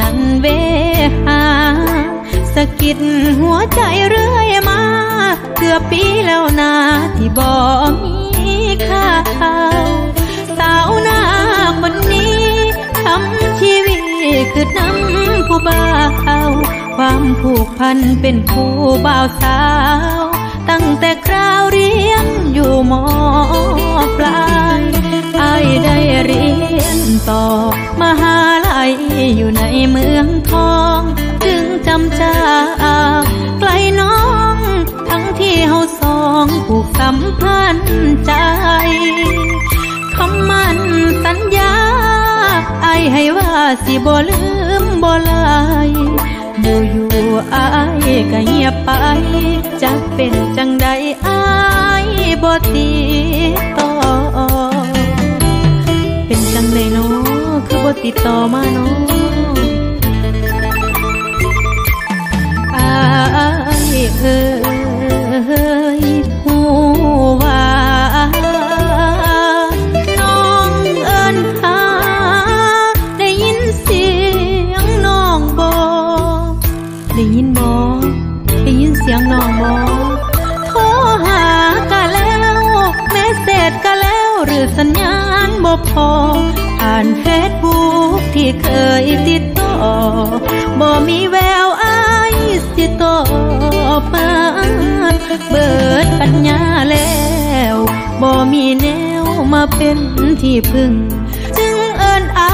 นันเวหาสะกิดหัวใจเรื่อยมา เกือบปีแล้วนาที่บอกมีค่าสาวนาคนนี้ทำชีวิตคือน้ำผู้บ่าวความผูกพันเป็นผู้บ่าวสาว ตั้งแต่คราวเรียนอยู่มอปลาย จึงจำจากไกลน้อง ทั้งที่เฮาสองผูกสัมพันธ์ใจคำมันสัญญาไอให้ว่าสิบ่ลืมบ่ลายอยู่อยู่อายก็เงียบไปจะเป็นจังใดอายบ่ติดต่อ เป็นจังใดเนาะคือบ่ติดต่อมาเนาะอ ยินบ่ได้ยินเสียงน้องบ่โทรหากะแล้วแม่เสร็จกะแล้วหรือสัญญาณบ่พออ่านเฟซบุ๊กที่เคยติดต่อบ่มีแววอายสิตอบมาเบิดปัญญาแล้วบ่มีแนวมาเป็นที่พึ่ง จึงเอินอา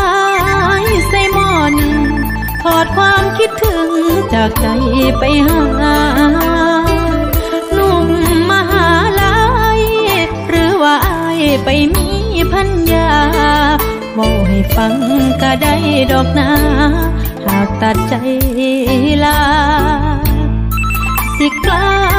ยใส่หมอนึงถอดความคิดถึง จากใจไปหาหนุ่มมหาลัยหรือว่าอายไปมีพัญญาบอกให้ฟังก็ได้ดอกนาหากตัดใจลาสิกลา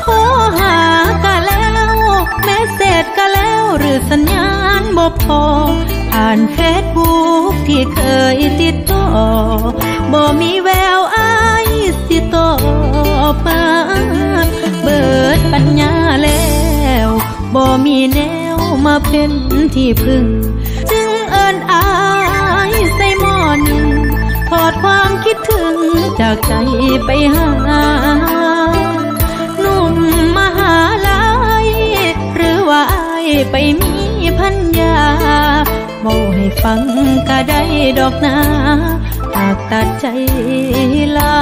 โทรหากะแล้วแม่เสร็จกะแล้วหรือสัญญาณบ่พอ ผ่านเฟซบุ๊กที่เคยติดต่อบ่มีแววอายสิตอบมาเบิดปัญญาแล้วบ่มีแนวมาเป็นที่พึ่ง จึงเอินอายใส่หม้อหนึ่งถอดความคิดถึงจากใจไปหา ไปมีพันยาบอกให้ฟังก็ได้ดอกนาหากตัดใจลา